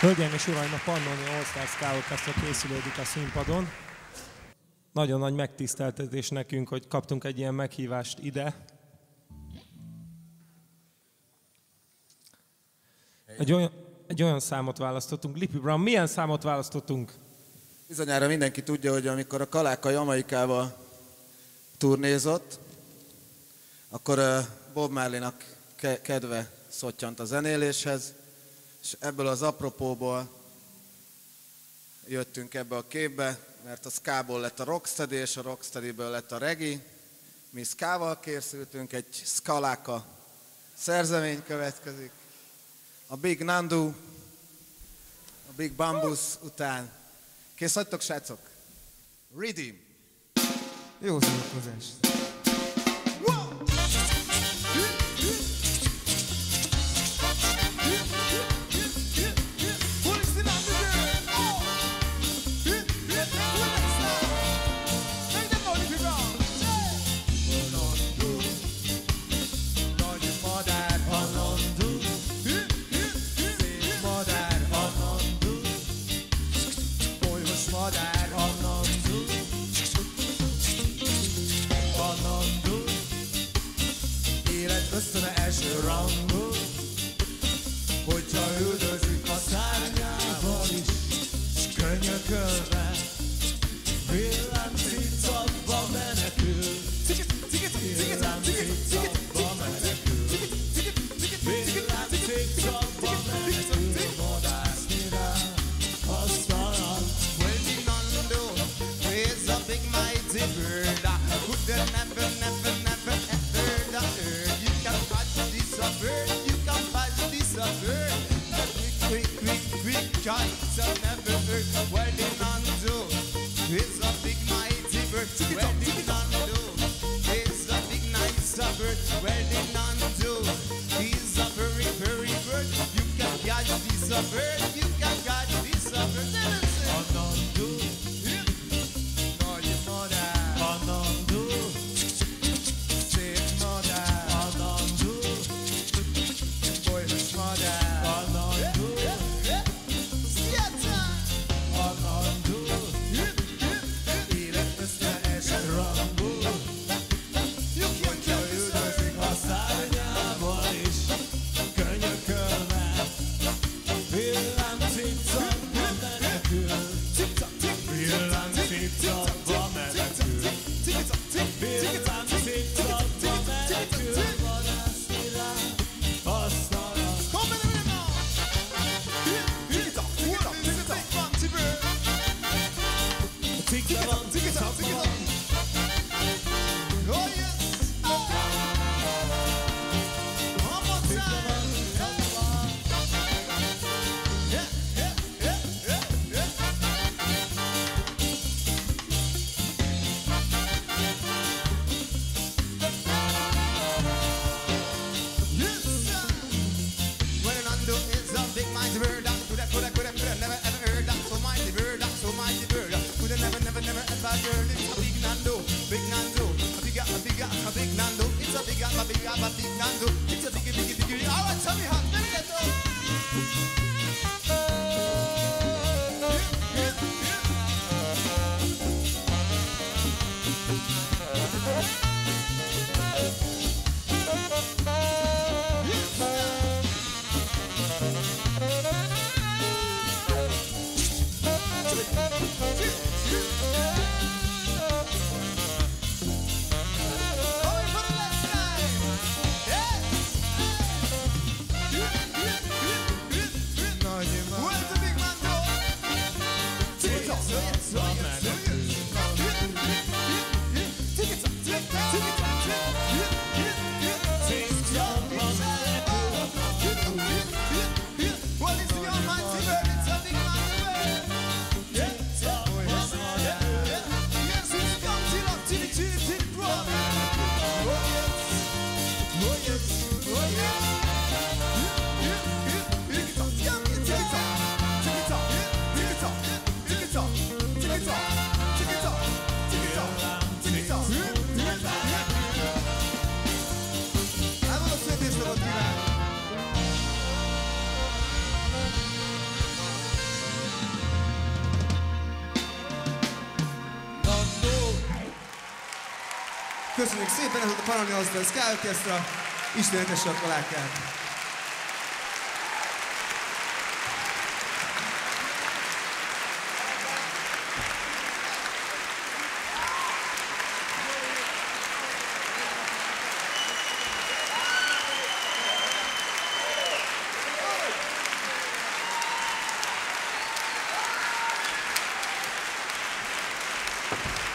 Hölgyeim és Uraim, a Pannoni All Stars Kávokasztra készülődik a színpadon. Nagyon nagy megtiszteltetés nekünk, hogy kaptunk egy ilyen meghívást ide. Egy olyan, egy olyan számot választottunk. Lippy Brown, milyen számot választottunk? Bizonyára mindenki tudja, hogy amikor a Kaláka Jamaikával turnézott, akkor Bob Marley-nak ke- kedve szottyant a zenéléshez, és ebből az apropóból jöttünk ebbe a képbe, mert a skából lett a rocksteady, és a rocksteadyből lett a reggae. Mi skával készültünk, egy skaláka szerzemény következik. A Big Nandu, a Big Bambus után. Kész vagytok, srácok? Redeem! Jó szórakozást! Élet ösztöne első rangú Hogyha üldözik a szárnyával is S könyökölve bird. Welding Nando is a very, very bird. You can catch this a bird, TikTok. handel Köszönjük szépen, ez volt a Panoni All Sky Orchestra. Isten a kalákát. Thank